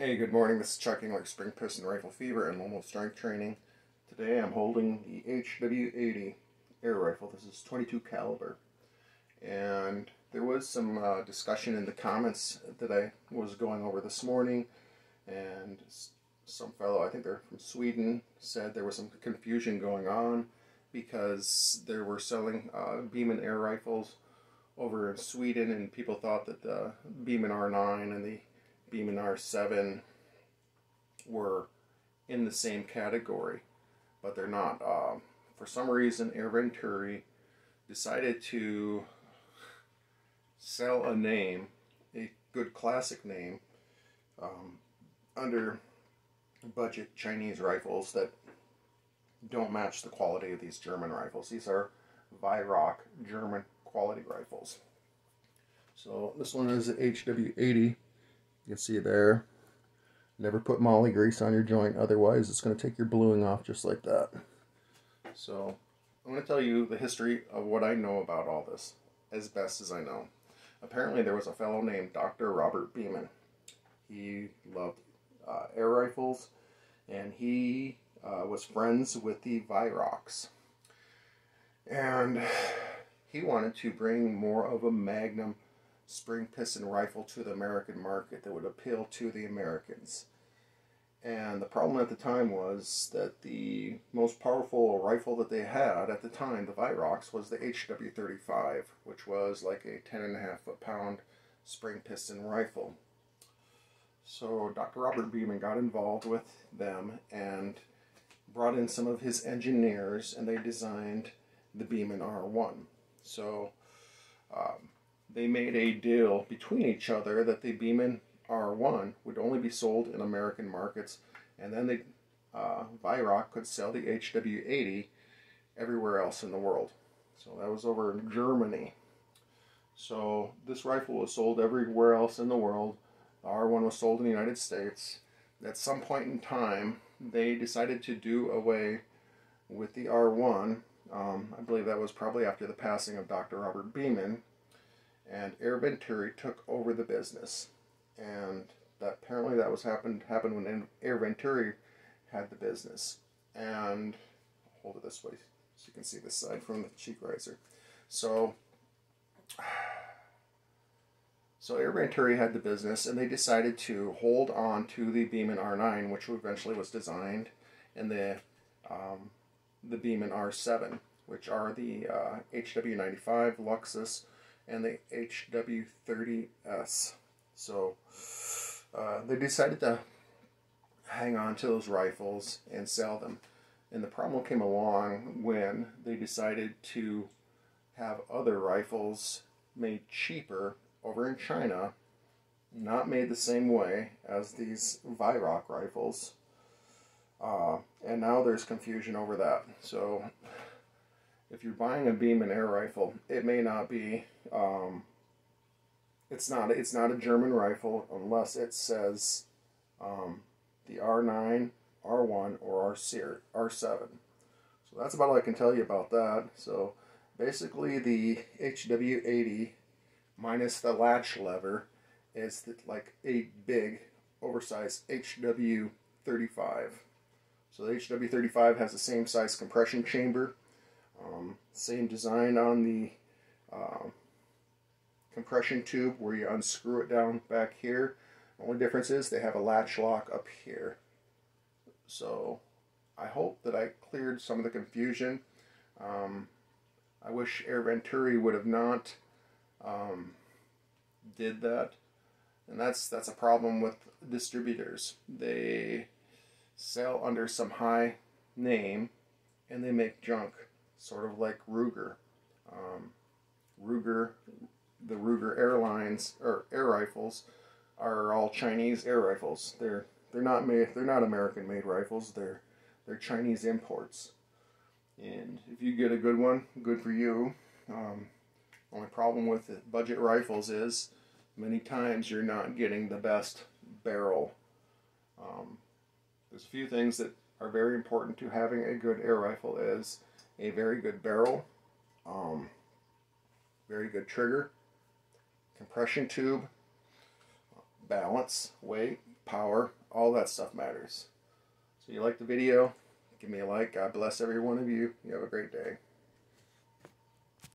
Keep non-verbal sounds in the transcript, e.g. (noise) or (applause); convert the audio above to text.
Hey, good morning. This is Chuck Engler, Spring Piston Rifle Fever and Lomo Strength Training. Today I'm holding the HW80 air rifle. This is 22 caliber. And there was some uh, discussion in the comments that I was going over this morning. And some fellow, I think they're from Sweden, said there was some confusion going on because they were selling uh, Beeman air rifles over in Sweden and people thought that the Beeman R9 and the Beeman R7 were in the same category, but they're not. Uh, for some reason, Air Venturi decided to sell a name, a good classic name, um, under budget Chinese rifles that don't match the quality of these German rifles. These are Weihrauch German quality rifles. So this one is an HW80 you see there. Never put moly grease on your joint, otherwise it's going to take your bluing off just like that. So, I'm going to tell you the history of what I know about all this, as best as I know. Apparently there was a fellow named Dr. Robert Beeman. He loved uh, air rifles, and he uh, was friends with the Weihrauchs. And (sighs) he wanted to bring more of a magnum spring piston rifle to the American market that would appeal to the Americans. And the problem at the time was that the most powerful rifle that they had at the time, the Weihrauchs, was the HW35, which was like a 10.5 foot pound spring piston rifle. So Dr. Robert Beeman got involved with them and brought in some of his engineers and they designed the Beeman R1. So um, they made a deal between each other that the Beeman R1 would only be sold in American markets, and then the uh, Weihrauch could sell the HW80 everywhere else in the world. So that was over in Germany. So this rifle was sold everywhere else in the world. The R1 was sold in the United States. At some point in time, they decided to do away with the R1. Um, I believe that was probably after the passing of Dr. Robert Beeman and Air Venturi took over the business. And that apparently that was happened happened when Air Venturi had the business. And hold it this way so you can see this side from the cheek riser. So (sighs) so Air Venturi had the business and they decided to hold on to the Beeman R9, which eventually was designed, and the um, the Beeman R7, which are the uh, HW95 Luxus and the HW30S. So uh, they decided to hang on to those rifles and sell them. And the problem came along when they decided to have other rifles made cheaper over in China, not made the same way as these Weihrauch rifles. Uh, and now there's confusion over that. So if you're buying a Beeman air rifle, it may not be. Um, it's not. It's not a German rifle unless it says um, the R9, R1, or R7. So that's about all I can tell you about that. So basically, the HW80 minus the latch lever is the, like a big, oversized HW35. So the HW35 has the same size compression chamber um, same design on the uh, compression tube where you unscrew it down back here. Only difference is they have a latch lock up here. So I hope that I cleared some of the confusion. Um, I wish Air Venturi would have not um, did that. And that's that's a problem with distributors. They sell under some high name and they make junk sort of like Ruger. Um, Ruger, the Ruger Airlines or air rifles are all Chinese air rifles. They're they're not made they're not American made rifles. They're they're Chinese imports. And if you get a good one, good for you. Um, only problem with budget rifles is many times you're not getting the best barrel. Um, there's a few things that are very important to having a good air rifle is a very good barrel, um, very good trigger, compression tube, balance, weight, power, all that stuff matters. So you like the video, give me a like. God bless every one of you. You have a great day.